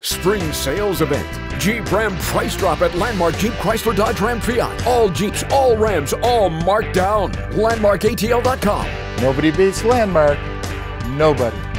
Spring sales event. Jeep Ram price drop at Landmark Jeep Chrysler Dodge Ram Fiat. All Jeeps, all Rams, all marked down. LandmarkATL.com. Nobody beats Landmark. Nobody.